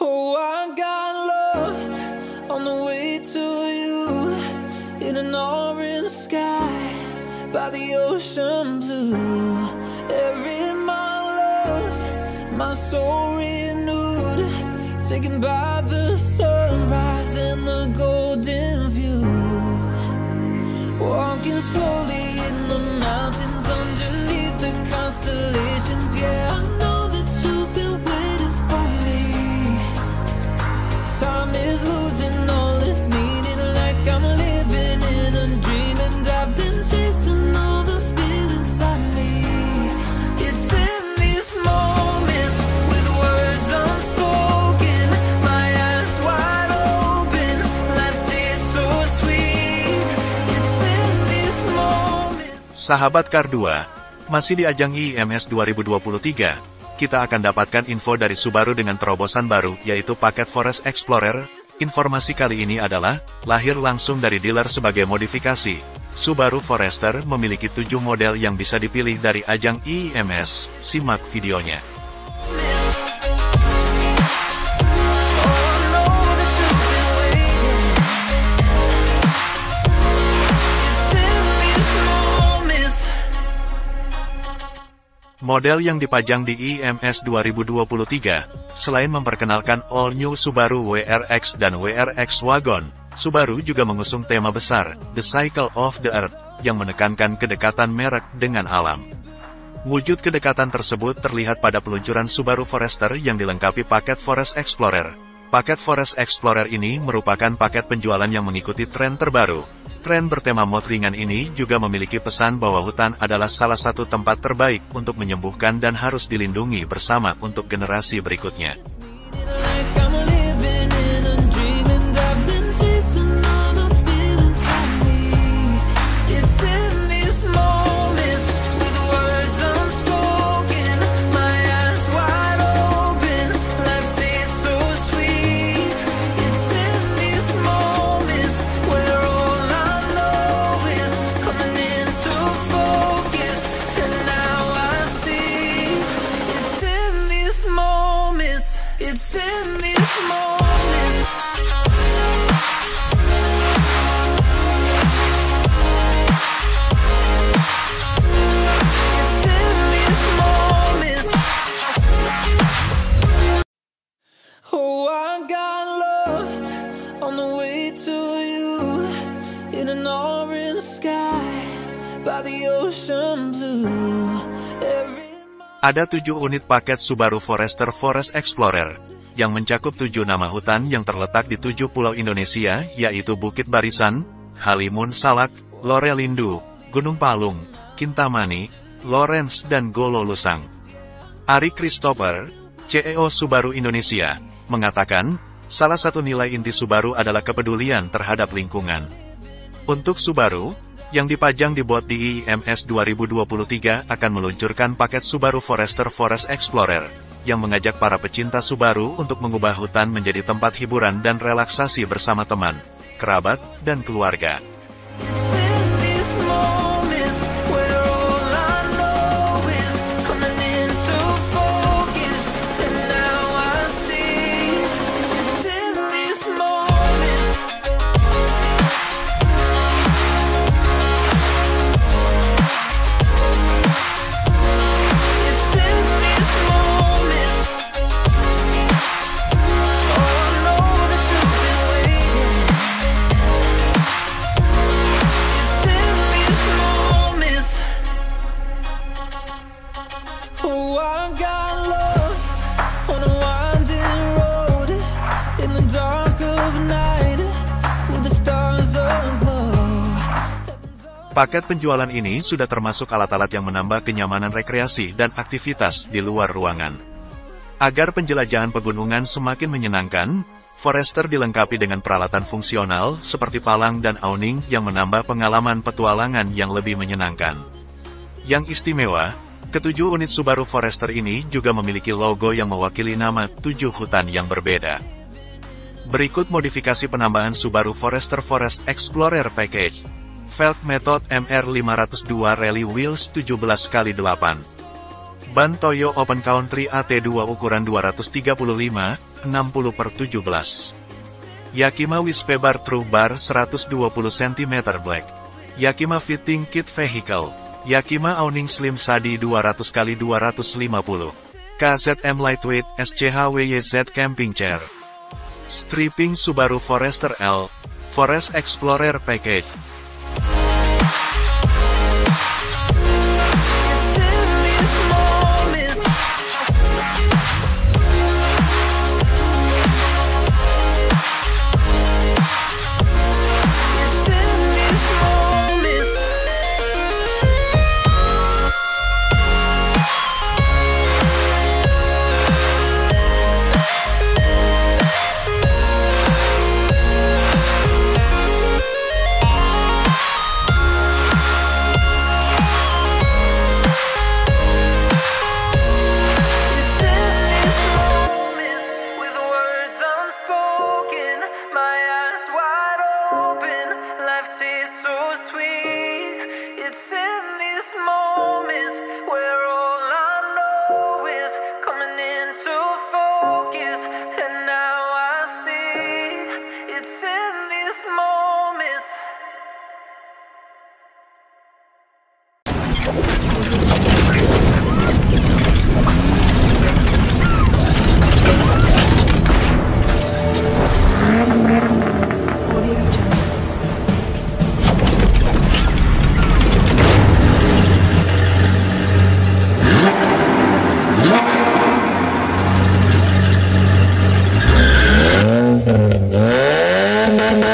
Oh, I got lost on the way to you in an orange sky by the ocean blue. Every mile lost, my soul renewed, taken by the Sahabat Kar 2, masih di ajang IMS 2023, kita akan dapatkan info dari Subaru dengan terobosan baru, yaitu paket Forest Explorer. Informasi kali ini adalah, lahir langsung dari dealer sebagai modifikasi. Subaru Forester memiliki 7 model yang bisa dipilih dari ajang IMS, simak videonya. Model yang dipajang di IMS 2023, selain memperkenalkan all new Subaru WRX dan WRX Wagon, Subaru juga mengusung tema besar, The Cycle of the Earth, yang menekankan kedekatan merek dengan alam. Wujud kedekatan tersebut terlihat pada peluncuran Subaru Forester yang dilengkapi paket Forest Explorer. Paket Forest Explorer ini merupakan paket penjualan yang mengikuti tren terbaru. Tren bertema mod ringan ini juga memiliki pesan bahwa hutan adalah salah satu tempat terbaik untuk menyembuhkan dan harus dilindungi bersama untuk generasi berikutnya. Ada tujuh unit paket Subaru Forester Forest Explorer, yang mencakup tujuh nama hutan yang terletak di tujuh pulau Indonesia, yaitu Bukit Barisan, Halimun Salak, Lorelindu, Gunung Palung, Kintamani, Lawrence dan Golo Lusang. Ari Christopher, CEO Subaru Indonesia, mengatakan, salah satu nilai inti Subaru adalah kepedulian terhadap lingkungan. Untuk Subaru, yang dipajang di di IMS 2023 akan meluncurkan paket Subaru Forester Forest Explorer, yang mengajak para pecinta Subaru untuk mengubah hutan menjadi tempat hiburan dan relaksasi bersama teman, kerabat, dan keluarga. Paket penjualan ini sudah termasuk alat-alat yang menambah kenyamanan rekreasi dan aktivitas di luar ruangan. Agar penjelajahan pegunungan semakin menyenangkan, Forester dilengkapi dengan peralatan fungsional seperti palang dan awning yang menambah pengalaman petualangan yang lebih menyenangkan. Yang istimewa, ketujuh unit Subaru Forester ini juga memiliki logo yang mewakili nama tujuh hutan yang berbeda. Berikut modifikasi penambahan Subaru Forester Forest Explorer Package. Velg Method MR502 Rally Wheels 17x8. Ban Toyo Open Country AT2 ukuran 235, 60 per 17. Yakima Wispebar True Bar 120 cm Black. Yakima Fitting Kit Vehicle. Yakima Awning Slim Sadi 200x250. KZM Lightweight SCHWYZ Camping Chair. Stripping Subaru Forester L. Forest Explorer Package. Oh,